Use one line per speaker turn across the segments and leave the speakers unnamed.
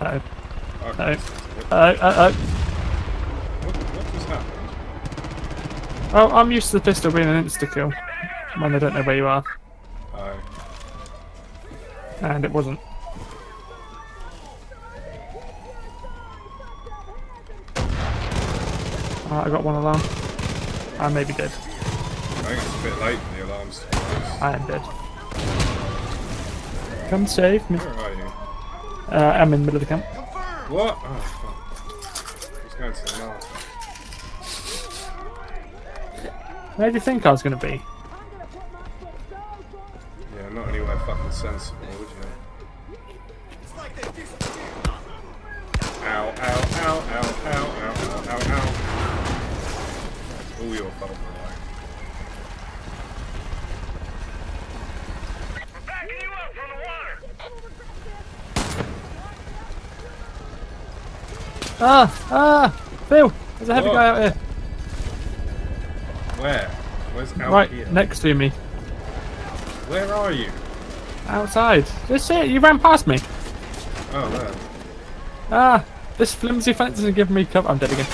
Uh oh. Oh. Oh. Oh.
What, what just happened?
Oh, I'm used to the pistol being an insta kill when they don't know where you are,
Oh.
and it wasn't. Alright, I got one alarm. I may be dead.
I think it's a bit late for the alarms. to be honest.
I am dead. Come save me.
Where are you?
Uh, I'm in the middle of the camp.
What? Oh, fuck. He's going to the north.
Where do you think I was going to be?
Yeah, not anywhere fucking sensible, would you? Ow, ow, ow, ow, ow, ow, ow, ow, ow. All your fault, by
Backing you up from the water.
Ah! Ah! Phil! There's a heavy
What?
guy out here.
Where? Where's out
Right
here?
next to me.
Where are you?
Outside. Just it, you ran past me.
Oh, there.
Ah! This flimsy fence isn't giving me cover. I'm dead again.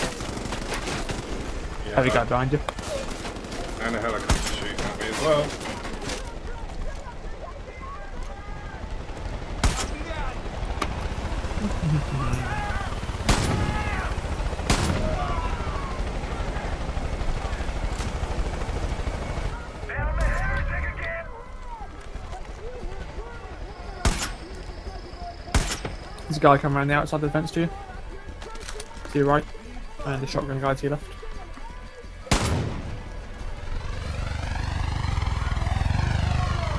Yeah,
Heavy guy behind you.
And a helicopter shooting at me as well.
Guy coming around the outside of the fence to you. To your right. And the shotgun guy to your left.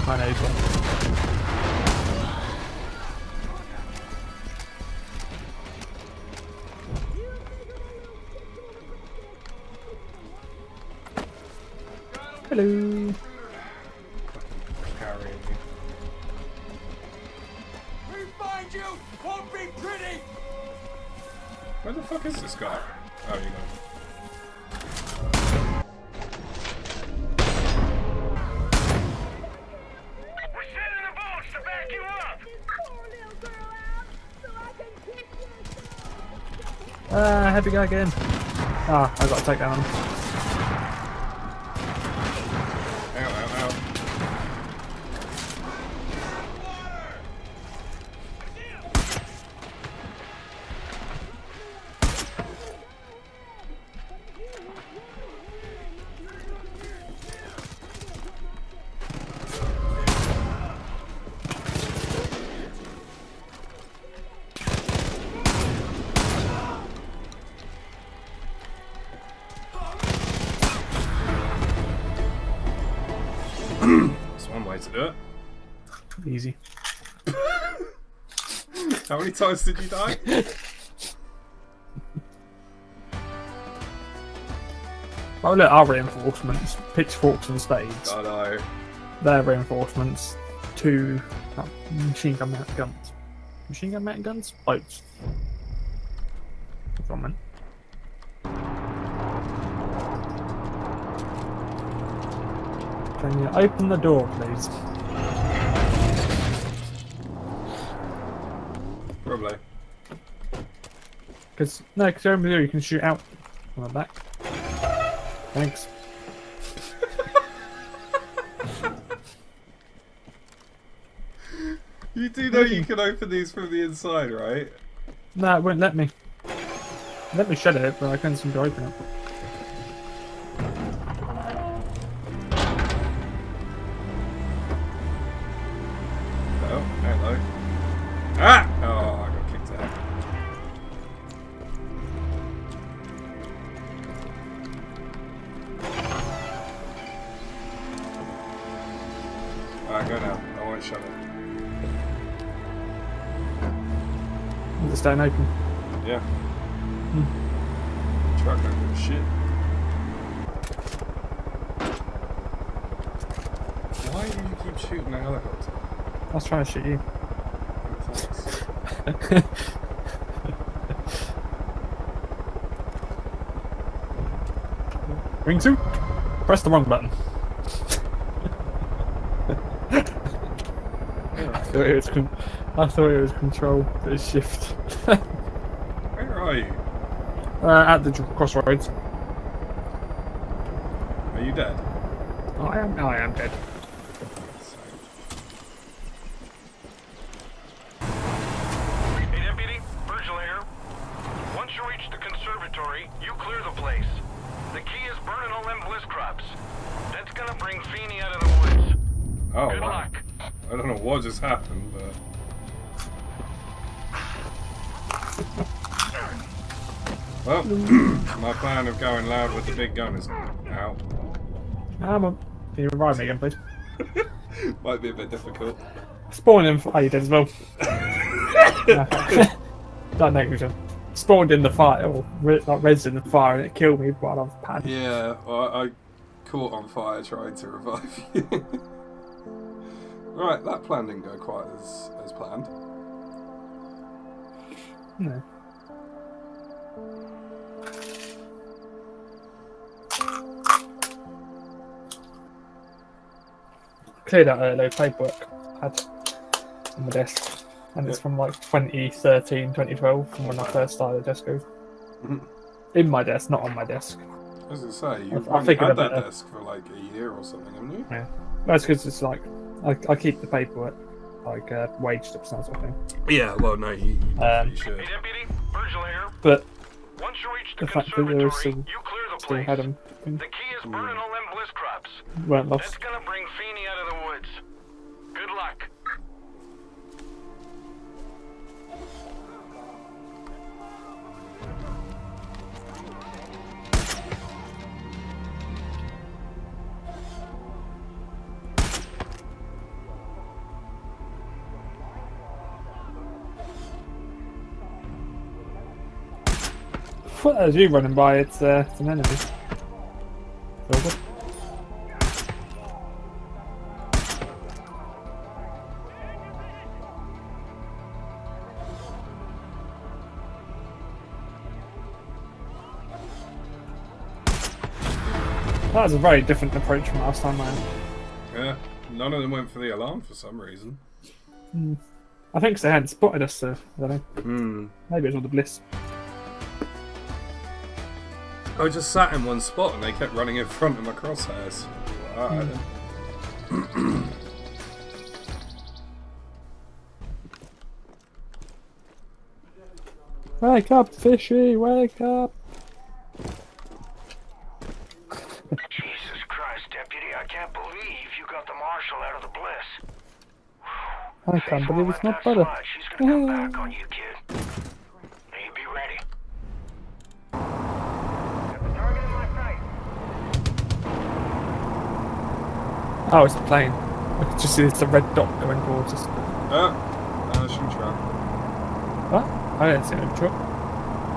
I know he's. Hello.
We find you. Won't be pretty!
Where the fuck is this guy? Oh, you
go.
Ah, uh, heavy guy again. Ah, oh, I gotta take
that one. That's one way to do it.
Easy.
How many times did you die?
Oh look, our reinforcements, pitchforks and spades.
I know.
Their reinforcements, two uh, machine gun guns. Machine gun guns? Boats. Wrong, Can you open the door, please?
Probably.
Because no, because over there you can shoot out on the back. Thanks.
You do know you hmm. can open these from the inside, right?
No, it won't let me. Let me shut it, but I can't seem to open it. Staying open?
Yeah. Hmm. Truck don't give a shit. Why do you keep shooting the helicopter?
I was trying to shoot you.
Thanks.
Ring two. Press the wrong button. thought it was. I thought it was control. It was shift.
Where are you?
uh, at the crossroads.
Are you dead?
I am. I am dead.
Hey, Deputy, Virgil here. Once you reach the conservatory, you clear the place. The key is burning all them bliss crops. That's gonna bring Feeney out of the woods.
Oh,
Good
wow.
luck.
I don't know what just happened, but. Well, mm. my plan of going loud with the big gun is out.
On. Can you revive me again, please?
Might be a bit difficult.
Spawned in. Oh, you did as well. that negligent. Spawned in the fire, or re- like res in the fire, and it killed me while I was panicking.
Yeah, well, I caught on fire trying to revive you. right, that plan didn't go quite as, as planned.
No. Cleared out a load of paperwork I had on my desk. And it's from like 2013, 2012, from when I first started at Desco.
Mhm.
In my desk, not on my desk.
As I say, you've
I- I
only
figured
had that
about it.
desk for like a year or something, haven't you?
Yeah, That's because it's like, I, I keep the paperwork, like uh, wage slips and that sort of thing.
Yeah, well, no, you, you
Um,
should.
Hey, Deputy, Virgil here.
But
Once you reach the,
the fact that there
conservatory,
was some,
you clear the
still
place.
had them,
The key is burning all them bliss crops.
weren't
That's gonna bring Feeney
Well, as you running by, it's, uh, it's an enemy. So. That was a very different approach from last time, man.
Yeah, none of them went for the alarm for some reason.
I think they hadn't spotted us, so I don't know.
Hmm.
Maybe it's all the bliss.
I just sat in one spot and they kept running in front of my crosshairs. Hmm. Alright then.
Wake up, fishy! Wake up!
Jesus Christ, Deputy, I can't believe you got the marshal out of the bliss.
I can't believe it's not
That
butter.
She's gonna come back on you, kid. Now you be ready. Got the target in my sight.
Oh, it's a plane. I could just see it's a red dot going towards us.
Uh, uh, oh, vanishing trap.
What? I didn't see any truck.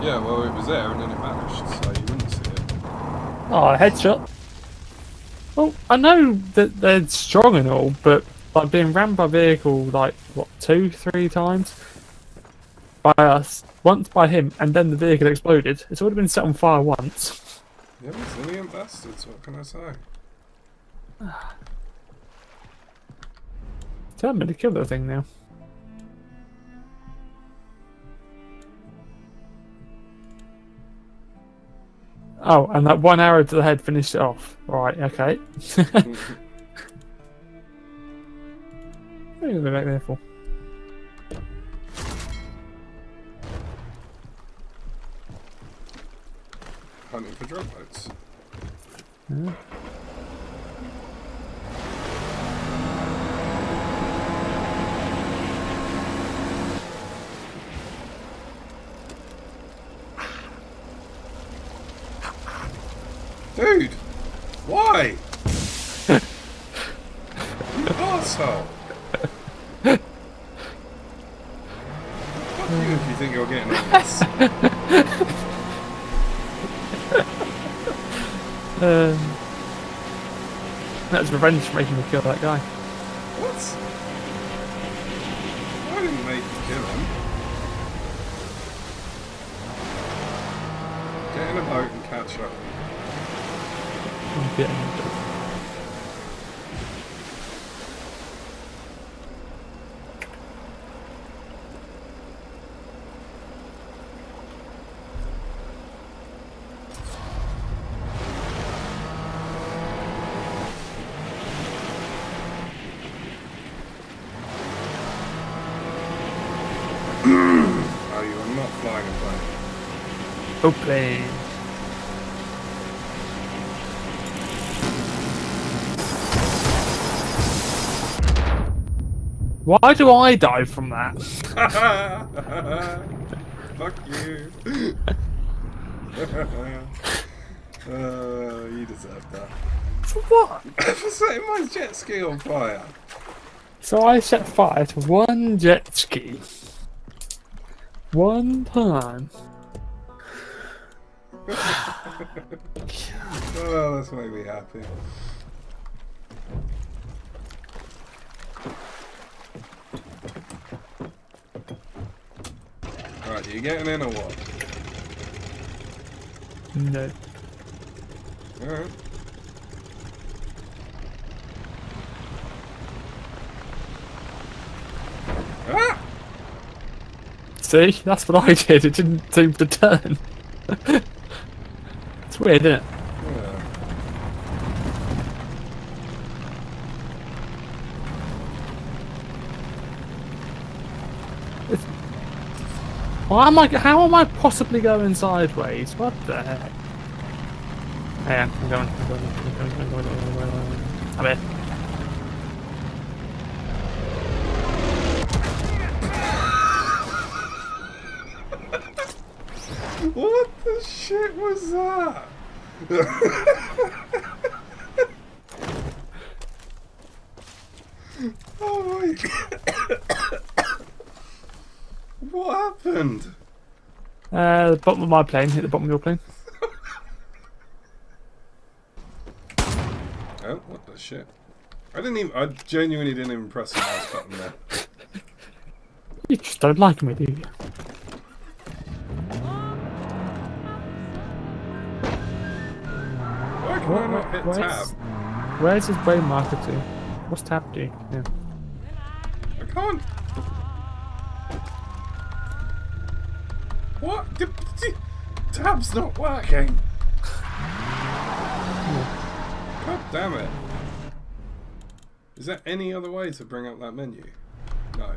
Yeah, well, it was there and then it vanished, so you wouldn't see it.
Oh, a headshot. Well, I know that they're strong and all, but like being rammed by vehicle like what two, three times by us, once by him, and then the vehicle exploded. It's already been set on fire once.
Yeah, resilient bastards, what can I say?
Determined to kill the thing now. Oh, and that one arrow to the head finished it off. Right, okay. what are you going back there for?
Hunting for drug boats.
Yeah.
Dude! Why? you arsehole! Fuck you if you think you're getting on this.
Um, that's revenge for making me kill that guy.
What? I didn't make you kill him. Get in a boat and catch up.
I'm getting
Oh, you are not flying a plane.
Oh, plane. Why do I die from that?
Fuck you. uh, you deserve that.
For what?
For setting my jet ski on fire.
So I set fire to one jet ski. One time.
Oh, this made me happy. Right, you getting in or what?
No.
Alright. Ah!
See? That's what I did. It didn't seem to turn. it's weird, isn't it?
Yeah.
Why am I? How am I possibly going sideways? What the heck? Going. I'm going. I'm going. I'm going. I'm going. I'm going. I'm here.
What the was that? oh my god. what happened?
Uh, the bottom of my plane hit the bottom of your plane.
Oh, what the shit? I didn't even. I genuinely didn't even press the mouse button there.
You just don't like me, do you?
Can I not hit
Where's-
tab?
Where's his way marker to? What's tab do? Yeah.
I can't. What? Tab's not working. God damn it. Is there any other way to bring up that menu? No.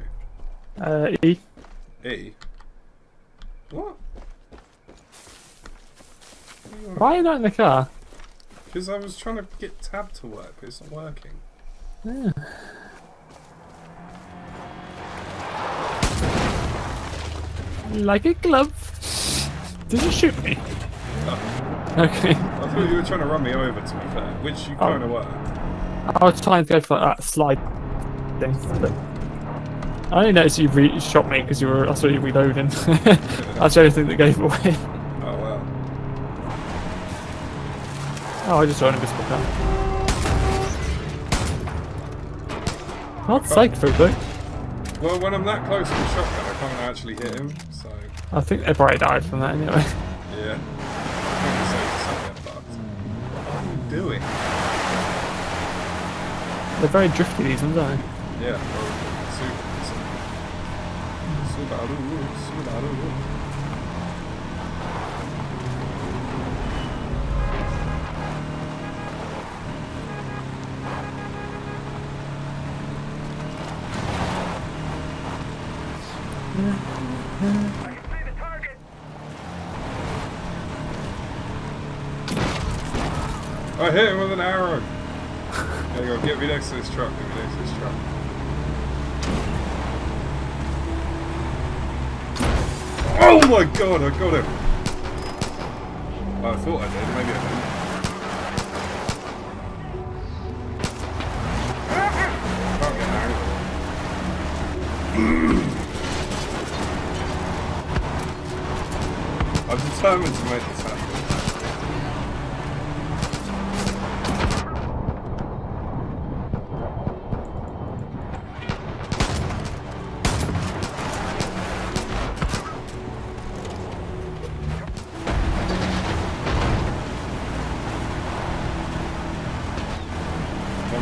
Uh, E.
E. What?
Why are you not in the car?
Because I was trying to get tab to work, but it's not working.
Yeah. Like a glove. Did you shoot me? Okay.
I thought you were trying to run me over, to be fair, which you
Oh.
kind of were.
I was trying to go for that slide thing, I only noticed you re- shot me because you were. I saw you reloading. That's the only thing that gave away.
Oh,
I just saw an invisible car. Not safe for though.
Well, when I'm that close to the shotgun, I can't actually hit him, so
I think they probably died from that anyway.
yeah. I'm gonna say something fucked. What are you doing?
They're very drifty these ones, aren't they?
Yeah, well, Su- Su- Subaru, Subaru.
I
I hit him with an arrow. There you go, get me next to this truck, get me next to this truck. Oh my god, I got him! I thought I did, maybe I didn't. I'm determined to make this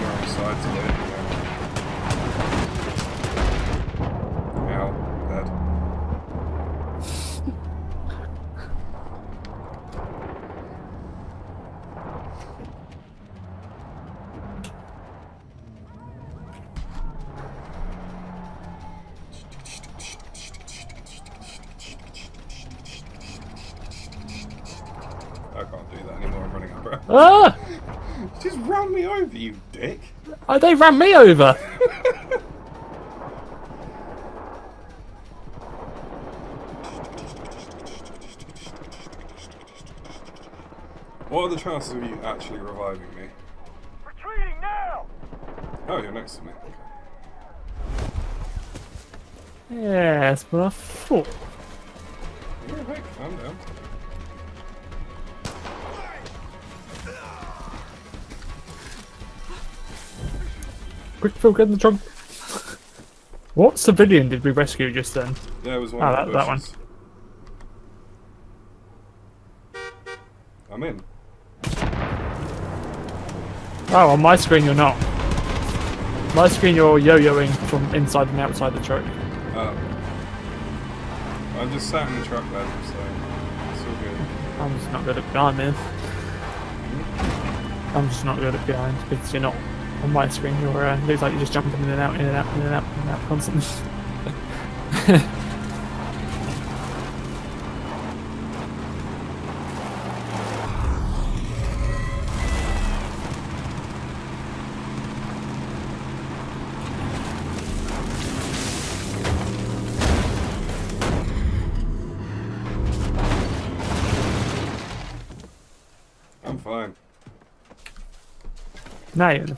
On the to do it.
Oh, they ran me over.
What are the chances of you actually reviving me?
Retreating now!
Oh, you're next to me. Okay.
Yes, but I thought.
Yeah, hey, calm down.
Quick, Phil, get in the trunk. What civilian did we rescue just then?
Yeah, it was one
ah,
of
that- that one.
I'm in.
Oh, on my screen you're not. My screen you're yo-yoing from inside and outside the truck.
Oh. I'm just sat in the truck bed, so it's all good.
I'm just not good at behind, man. I'm just not good at behind because you're not on my screen. You're uh, looks like you're just jumping in and out, in and out, in and out, in and out constantly.
I'm fine.
now you're in